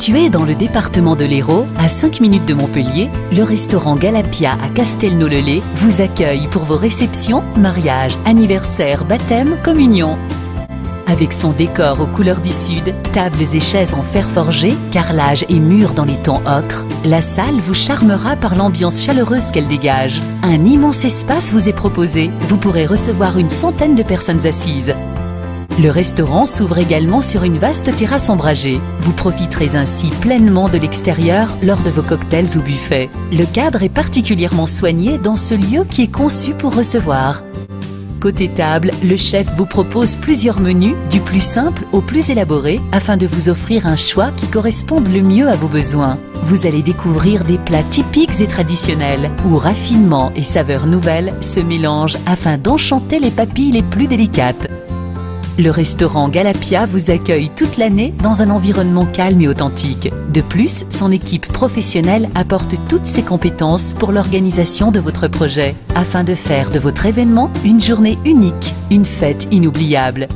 Situé dans le département de l'Hérault, à 5 minutes de Montpellier, le restaurant Galapia à Castelnau-le-Lay vous accueille pour vos réceptions, mariages, anniversaires, baptêmes, communions. Avec son décor aux couleurs du Sud, tables et chaises en fer forgé, carrelage et murs dans les tons ocre, la salle vous charmera par l'ambiance chaleureuse qu'elle dégage. Un immense espace vous est proposé. Vous pourrez recevoir une centaine de personnes assises. Le restaurant s'ouvre également sur une vaste terrasse ombragée. Vous profiterez ainsi pleinement de l'extérieur lors de vos cocktails ou buffets. Le cadre est particulièrement soigné dans ce lieu qui est conçu pour recevoir. Côté table, le chef vous propose plusieurs menus, du plus simple au plus élaboré, afin de vous offrir un choix qui corresponde le mieux à vos besoins. Vous allez découvrir des plats typiques et traditionnels, où raffinement et saveurs nouvelles se mélangent afin d'enchanter les papilles les plus délicates. Le restaurant Galapia vous accueille toute l'année dans un environnement calme et authentique. De plus, son équipe professionnelle apporte toutes ses compétences pour l'organisation de votre projet, afin de faire de votre événement une journée unique, une fête inoubliable.